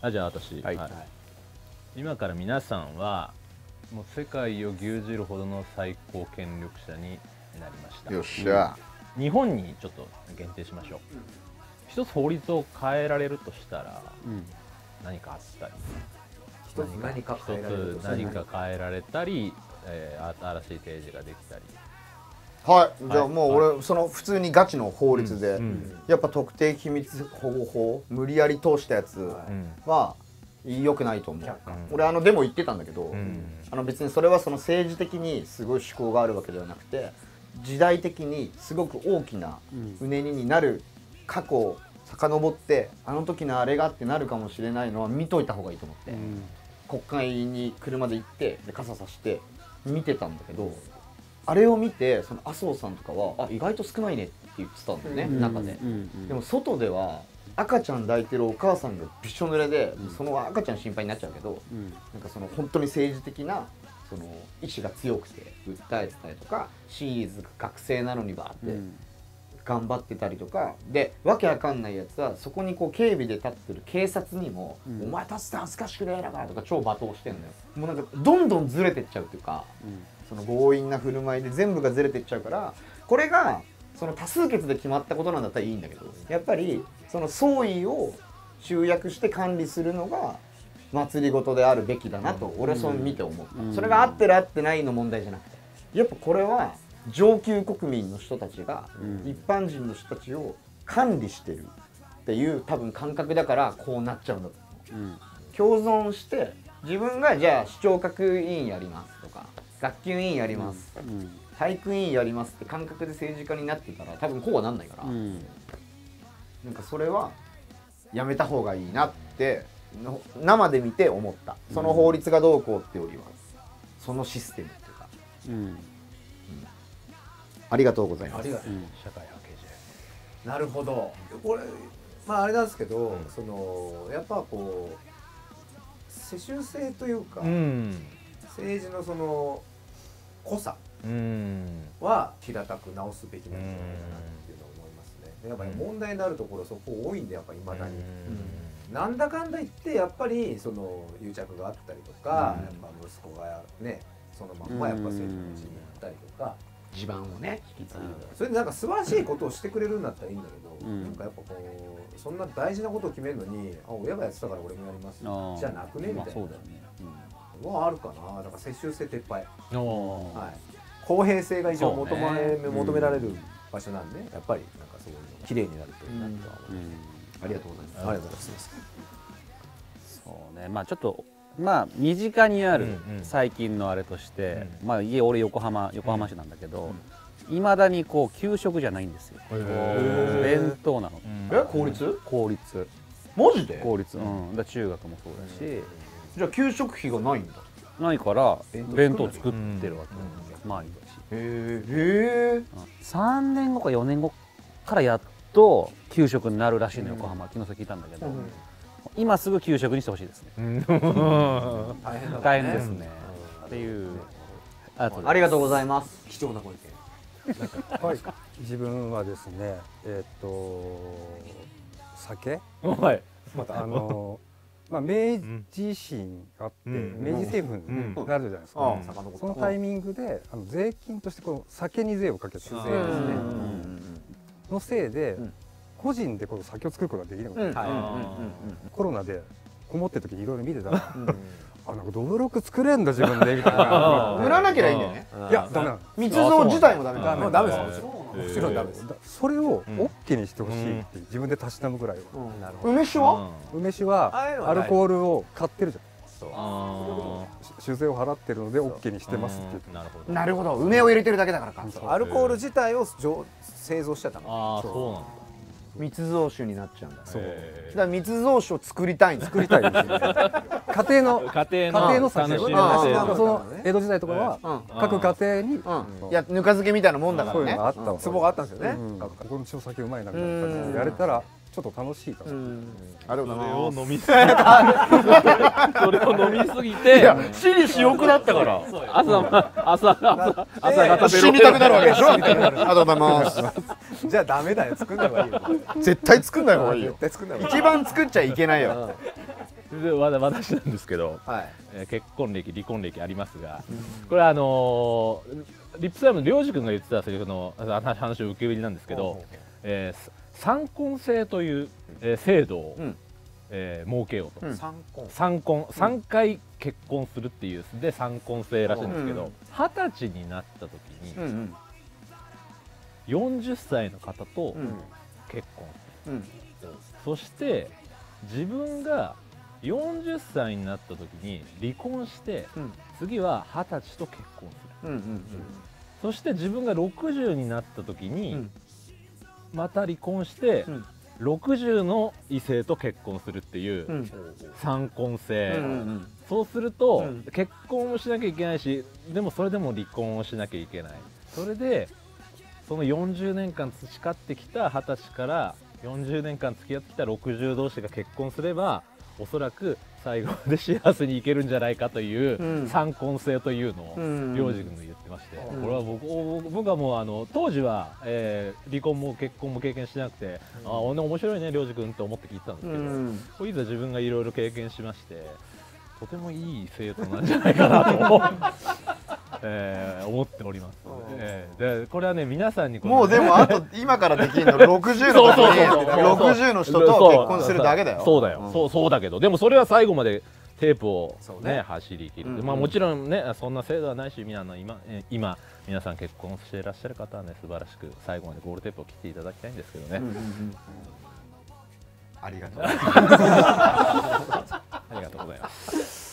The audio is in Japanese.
あじゃあ私、はい。今から皆さんはもう世界を牛耳るほどの最高権力者になりました。よっしゃ、日本にちょっと限定しましょう、一つ法律を変えられるとしたらうん。何かあったり？一つ何か一変えられるつ何か変えられたり、えー新しい提示ができたりはい。じゃあはい。もう俺、その普通にガチの法律で、うん。やっぱ特定秘密保護法無理やり通したやつうんは良くないと思う、うん俺あのデモ言ってたんだけど、うん。あの別にそれはその政治的にすごい思考があるわけではなくて時代的にすごく大きなうねりになる過去を遡ってあの時のあれがってなるかもしれないのは見といた方がいいと思って、国会に車で行ってで傘さして見てたんだけどあれを見てその麻生さんとかはあ意外と少ないねって言ってたんだよね、うん。中で。でも外では赤ちゃん抱いてるお母さんがびしょ濡れで、その赤ちゃん心配になっちゃうけど、なんかその本当に政治的なその意志が強くて訴えてたりとかシーズが学生なのにバーって頑張ってたりとかでわけわかんないやつはそこにこう警備で立ってる警察にも「お前立つて恥ずかしくねえのか」とか超罵倒してんのよ。もうなんかどんどんずれてっちゃうっていうか、その強引な振る舞いで全部がずれてっちゃうからこれがその多数決で決まったことなんだったらいいんだけどやっぱりその総意を集約して管理するのが祭りごとであるべきだなと俺はそう見て思った、それが合ってる合ってないの問題じゃなくてやっぱこれは上級国民の人たちが一般人の人たちを管理してるっていう多分感覚だからこうなっちゃうんだと。思う。共存して自分がじゃあ視聴覚委員やりますとか学級委員やります、体育委員やりますって感覚で政治家になってたら多分こうはなんないから、なんかそれはやめた方がいいなっての生で見て思った。その法律がどうこうってよりはそのシステムっていうかありがとうございます。ありがとう。社会派遣者なるほど。これまああれなんですけど、そのやっぱこう世襲制というか、うん。政治のその濃さうん。は平たく直すべきなんじゃないかなっていうのは思いますね。でやっぱり問題になるところそこ多いんでやっぱいまだに、なんだかんだ言ってやっぱりその癒着があったりとか、やっぱ息子がねそのまんまやっぱ政治の道に行ったりとか、地盤をね。引き継いでそれでなんか素晴らしいことをしてくれるんだったらいいんだけど、うん。なんかやっぱこうそんな大事なことを決めるのにあ親がやってたから俺もやりますじゃなくねみまあたいな。そうだよね。のはあるかな。だから世襲制撤廃、はい、公平性が一応求め,、ね。求められる場所なんでやっぱりなんかそういうの綺麗になるといいなとは思います、ありがとうございます。ありがとうございます。そうね。まあちょっとまあ身近にあるうんうん。最近のあれとして、うまあ家俺横浜横浜市なんだけどいま、だにこう給食じゃないんですよ。弁当なの。え公立？公立。マジで？公立。うん。だ中学もそうだし、じゃあ給食費がないんだ。ないから弁当作ってるわけ、毎日。へえへえ3年後か4年後からやっと給食になるらしいの横浜、昨日それ聞いたんだけど、今すぐ給食にしてほしいですね。大変だ、ね、大変ですね、っていうあとありがとうございます。貴重なご意見。はい、自分はですね、えっ、と酒、はい。またあの、まあ明治維新があって、うん。明治政府うん。になるじゃないですか。そのタイミングであの税金としてこの酒に税をかけた酒税ですね。のせいで、うん個人でこの酒を作ることができなくなった、はい。コロナでこもってる時にいろいろ見てたら、あなんかどぶろく作れんだ自分でみたいな。売らなきゃいいんだよね。いやダメ。密造自体もダメだ。もうダメです。もちろんもちろんダメです。だそれをうん。OK にしてほしいって自分でたしなむぐらいは。梅酒は？梅酒はアルコールを買ってるじゃん。酒税を払ってるので OK にしてますっていう。ーなるほど。なるほど。梅を入れてるだけだからか。アルコール自体を上製造しちゃったのああそうなんだ密造酒になっちゃうんだ。そう。だから密造酒を作りたい作りたいです。ね家庭の 家庭の家庭の酒。楽しみ。あの制ー度その江戸時代とかはうん。各家庭にうん。いやぬか漬けみたいなもんだからね。そういうのがあったわ。け壺があったんですよね、うん。ここのお酒うまいなみたいな感じでやれたらちょっと楽しいかもうん。ありがとうそれございます。を飲みすぎそれを飲みすぎて。私利私欲だったから。朝朝朝朝方。死にたくなるわけでしょ？ありがとうございます。じゃあダメだよ。作んない方がいいよ。絶対作んない方がいいよ。絶対作んない方がいい。一番作っちゃいけないよ。で私なんですけど、はい。えー結婚歴離婚歴ありますが、これあのーリップスライムの良二君が言ってたセリフのあ話を受け売りなんですけど、えー三婚制という、えー制度を、うん。えー設けようと、うん。三婚。三婚。三回結婚するっていうで三婚制らしいんですけうん。ど二十、歳になった時にうんうん。40歳の方とうん。結婚、うん。そして自分が40歳になった時に離婚してうん。次は二十歳と結婚する。うんうんそして自分が60になった時に、うんまた離婚して、うん。60の異性と結婚するっていう三婚制、うんうんそうすると、うん。結婚もしなきゃいけないしでもそれでも離婚をしなきゃいけない。それでその40年間培ってきた20歳から40年間付き合ってきた60同士が結婚すればおそらく最後まで幸せにいけるんじゃないかという、うん。三婚制というのをうん。良二君が言ってまして、うん。これは僕僕僕はもうあの当時は、えー離婚も結婚も経験してなくて、ああ面白いね良二君って思って聞いてたんですけど、いざ自分がいろいろ経験しましてとてもいい生徒なんじゃないかなと、えー思っております、えーでこれはね皆さんにもうでもあと今からできるの60の方に60の人と結婚するだけだよ。そうだよ、ん。そうそうだけど。でもそれは最後までテープをねね。走り切る、うんうん。まあもちろんねそんな制度はないし皆の今えー今皆さん結婚していらっしゃる方はね素晴らしく最後までゴールテープを切っていただきたいんですけどね、うんうんうんありがとうありがとうございます